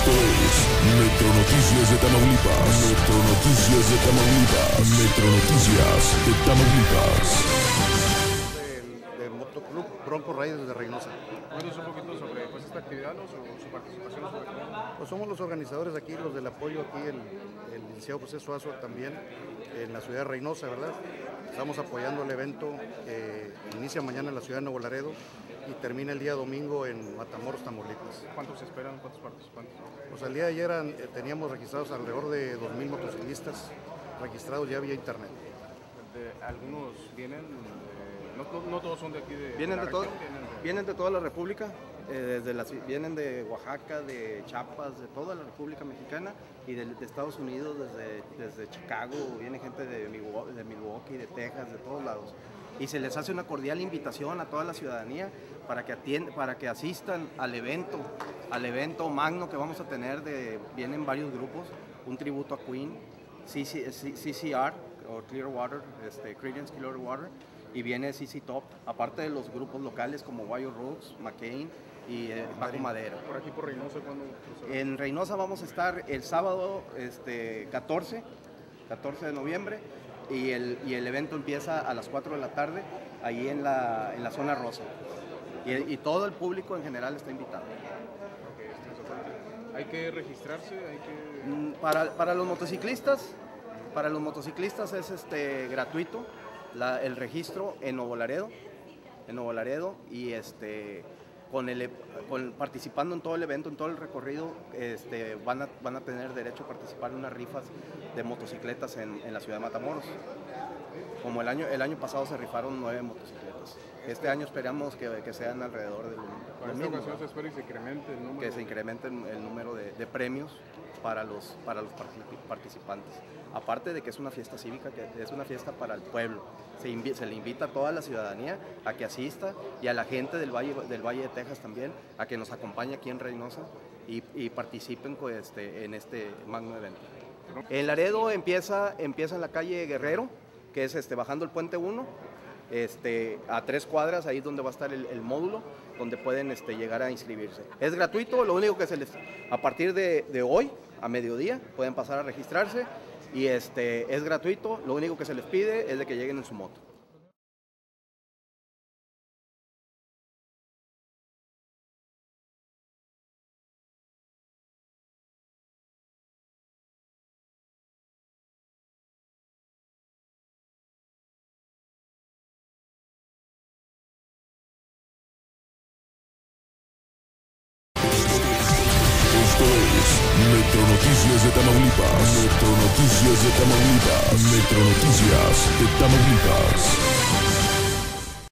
Esto es Metro Noticias de Tamaulipas. Metro Noticias de Tamaulipas. Metro Noticias de Tamaulipas. del, del Motoclub Bronco Riders de Reynosa. Cuéntanos un poquito sobre pues, esta actividad, ¿no? su, su participación. Pues somos los organizadores aquí, los del apoyo aquí, el, el licenciado José Suazo también, en la ciudad de Reynosa, ¿verdad? Estamos apoyando el evento que inicia mañana en la ciudad de Nuevo Laredo y termina el día domingo en Matamoros, Tamaulipas. ¿Cuántos se esperan? ¿Cuántos participantes? Pues el día de ayer eran- eh, teníamos registrados alrededor de 2.000 motociclistas registrados ya vía internet. De- algunos vienen, de- no, todos son de aquí de Vienen la de, todo, región, vienen de- vienen de toda la República, eh, desde las, vienen de Oaxaca, de Chiapas, de toda la República Mexicana y de, de Estados Unidos, desde, desde Chicago, viene gente de, Milwaukee- de Milwaukee, de Texas, de todos lados. Y se les hace una cordial invitación a toda la ciudadanía para que, atiend- para que asistan al evento, al evento magno que vamos a tener. De, vienen varios grupos, un tributo a Queen, CC CCR o Clearwater, este, Creedence Clearwater, y viene CC Top, aparte de los grupos locales como Wire Roots, McCain y eh, Paco Madera. por aquí por Reynosa, cuando En Reynosa vamos a estar el sábado este, 14, 14 de noviembre, y el, y el evento empieza a las 4 de la tarde, ahí en la, en la zona rosa. Y, y todo el público en general está invitado. hay que registrarse, hay que... Mm, Para, para los motociclistas, para los motociclistas es este gratuito la- el registro en Nuevo Laredo, en Nuevo Laredo y este con el e- con- participando en todo el evento, en todo el recorrido, este, van, a, van a tener derecho a participar en unas rifas de motocicletas en, en la ciudad de Matamoros. Como el año, el año pasado se rifaron nueve motocicletas. Este año esperamos que, que sean alrededor del Para esta ocasión se espera y se incremente el número. que se incremente el el número de, de premios para los, para los partici- participantes. Aparte de que es una fiesta cívica, que es una fiesta para el pueblo. Se, invi- se le invita a toda la ciudadanía a que asista y a la gente del Valle, del Valle de Texas también a que nos acompañe aquí en Reynosa y, y participen pues, este, en este magno evento. En Laredo empieza, empieza en la calle Guerrero, que es este, bajando el puente 1, este, a tres cuadras, ahí es donde va a estar el, el módulo, donde pueden este, llegar a inscribirse. Es gratuito, lo único que se les, a partir de, de hoy, a mediodía, pueden pasar a registrarse y este, es gratuito, lo único que se les pide es de que lleguen en su moto. Noticias de Tamaulipas. Metro Noticias de Tamaulipas. Metro Noticias de Tamaulipas.